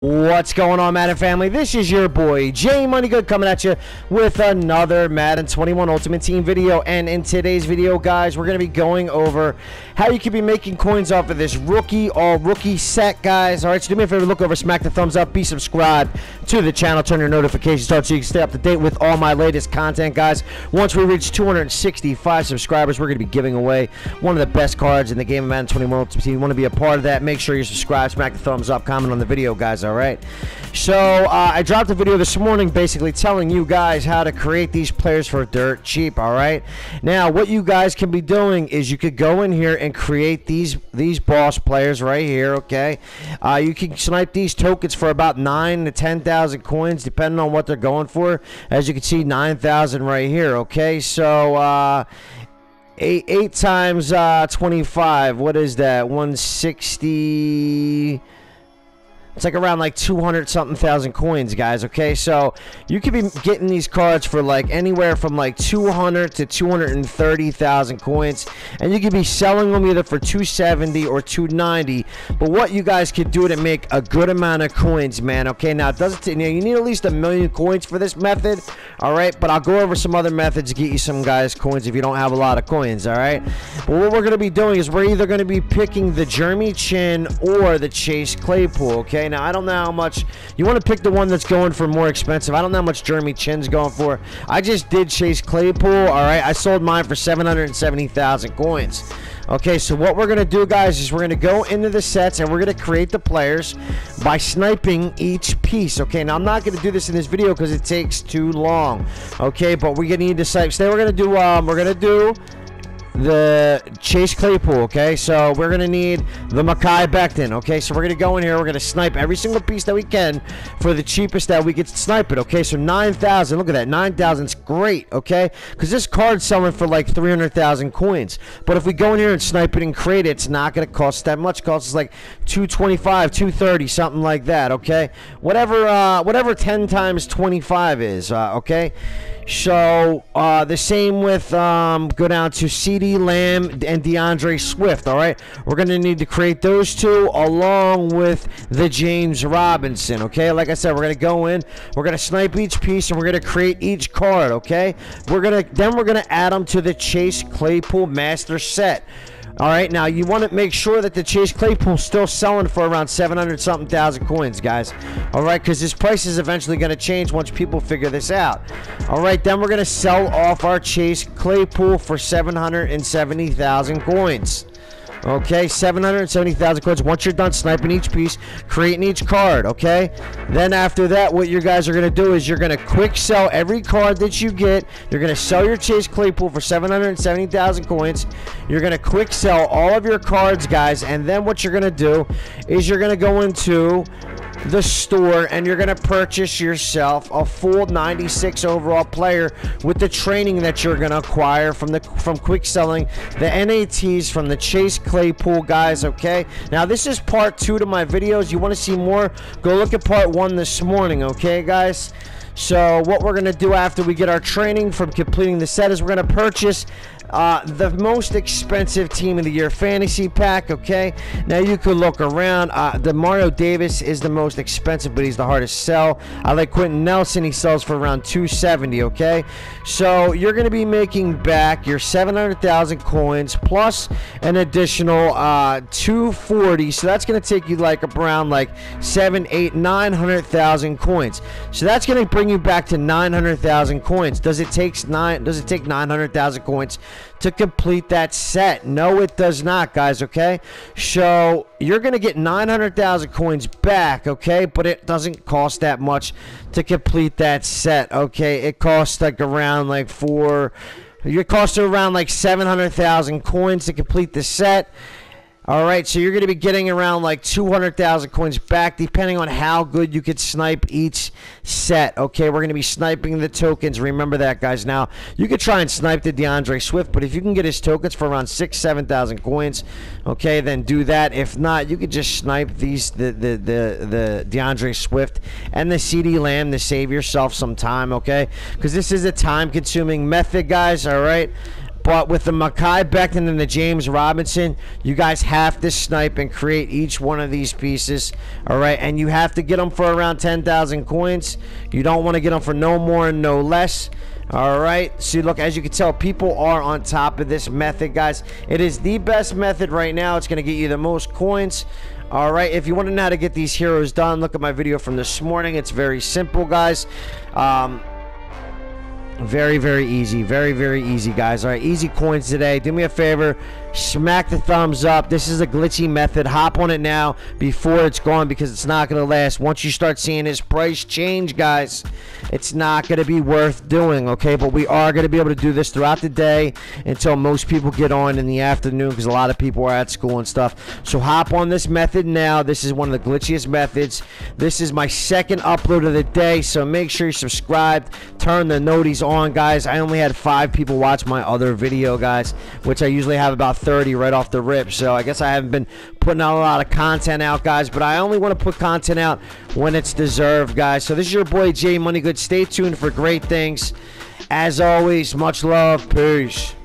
What's going on, Madden family? This is your boy Jay Money Good coming at you with another Madden 21 Ultimate Team video. And in today's video, guys, we're going to be going over how you can be making coins off of this rookie all rookie set, guys. All right, so do me a favor, look over, smack the thumbs up, be subscribed to the channel, turn your notifications on so you can stay up to date with all my latest content, guys. Once we reach 265 subscribers, we're going to be giving away one of the best cards in the game of Madden 21 Ultimate Team. You want to be a part of that? Make sure you're subscribed, smack the thumbs up, comment on the video, guys all right? So uh, I dropped a video this morning basically telling you guys how to create these players for dirt cheap, all right? Now, what you guys can be doing is you could go in here and create these these boss players right here, okay? Uh, you can snipe these tokens for about 9 to 10,000 coins depending on what they're going for. As you can see, 9,000 right here, okay? So, uh, eight eight times uh 25 what is that 160 it's like around like 200 something thousand coins, guys. Okay, so you could be getting these cards for like anywhere from like 200 to 230,000 coins, and you could be selling them either for 270 or 290. But what you guys could do to make a good amount of coins, man. Okay, now it doesn't. You, know, you need at least a million coins for this method. All right, but I'll go over some other methods to get you some guys coins if you don't have a lot of coins. All right, but what we're gonna be doing is we're either gonna be picking the Jeremy Chinn or the Chase Claypool. Okay. Now, I don't know how much you want to pick the one that's going for more expensive. I don't know how much Jeremy Chinn's going for. I just did Chase Claypool. All right. I sold mine for 770,000 coins. Okay, so what we're going to do, guys, is we're going to go into the sets and we're going to create the players by sniping each piece. Okay, now I'm not going to do this in this video because it takes too long. Okay, but we're to need to snipe. Today we're going to do, um, we're going to do the Chase Claypool, okay? So we're going to need the Mekhi Becton, okay? So we're going to go in here. We're going to snipe every single piece that we can for the cheapest that we can snipe it, okay? So 9,000. Look at that. 9,000 is great, okay? Because this card's selling for like 300,000 coins. But if we go in here and snipe it and create it, it's not going to cost that much. It costs like 225, 230, something like that, okay? Whatever, uh, whatever 10 times 25 is, uh, okay? So uh, the same with um, go down to CeeDee Lamb and DeAndre Swift. All right, we're gonna need to create those two along with the James Robinson. Okay, like I said, we're gonna go in, we're gonna snipe each piece, and we're gonna create each card. Okay, we're gonna then we're gonna add them to the Chase Claypool Master Set. All right, now you want to make sure that the Chase Claypool's still selling for around 700 something thousand coins, guys. All right, because this price is eventually going to change once people figure this out. All right, then we're going to sell off our Chase Claypool for 770,000 coins. Okay, 770,000 coins. Once you're done sniping each piece, creating each card, okay? Then after that, what you guys are going to do is you're going to quick sell every card that you get. You're going to sell your Chase Claypool for 770,000 coins. You're going to quick sell all of your cards, guys. And then what you're going to do is you're going to go into the store and you're going to purchase yourself a full 96 overall player with the training that you're going to acquire from the from quick selling the NATs from the Chase Claypool guys okay? Now this is part two to my videos. You want to see more? Go look at part one this morning okay guys? So what we're going to do after we get our training from completing the set is we're going to purchase uh, the most expensive team of the year fantasy pack. Okay, now you could look around. Uh, the Mario Davis is the most expensive, but he's the hardest sell. I like Quenton Nelson. He sells for around 270. Okay, so you're going to be making back your 700,000 coins plus an additional uh, 240. So that's going to take you like around like seven, eight, nine hundred thousand coins. So that's going to bring you back to 900,000 coins. Does it take nine? Does it take 900,000 coins? To complete that set. No, it does not, guys, okay? So you're going to get 900,000 coins back, okay? But it doesn't cost that much to complete that set, okay? It costs like around like four... It costs around like 700,000 coins to complete the set. All right, so you're going to be getting around like 200,000 coins back, depending on how good you could snipe each set. Okay, we're going to be sniping the tokens. Remember that, guys. Now, you could try and snipe the DeAndre Swift, but if you can get his tokens for around six, 7,000 coins, okay, then do that. If not, you could just snipe these, the, the, the, the DeAndre Swift and the CeeDee Lamb to save yourself some time, okay? Because this is a time consuming method, guys, all right? But with the Mekhi Becton and the James Robinson, you guys have to snipe and create each one of these pieces. All right, and you have to get them for around 10,000 coins. You don't want to get them for no more and no less. All right. See, look, as you can tell, people are on top of this method, guys. It is the best method right now. It's going to get you the most coins. All right. If you want to know how to get these heroes done, look at my video from this morning. It's very simple, guys. Um, very, very easy. Very, very easy, guys. All right, easy coins today. Do me a favor, smack the thumbs up. This is a glitchy method. Hop on it now before it's gone because it's not going to last. Once you start seeing this price change, guys, it's not going to be worth doing, okay? But we are going to be able to do this throughout the day until most people get on in the afternoon because a lot of people are at school and stuff. So hop on this method now. This is one of the glitchiest methods. This is my second upload of the day, so make sure you subscribe, turn the noties on, guys. I only had five people watch my other video, guys, which I usually have about 30 right off the rip. So I guess I haven't been putting out a lot of content out, guys. But I only want to put content out when it's deserved, guys. So this is your boy Jay Money Good. Stay tuned for great things. As always, much love. Peace.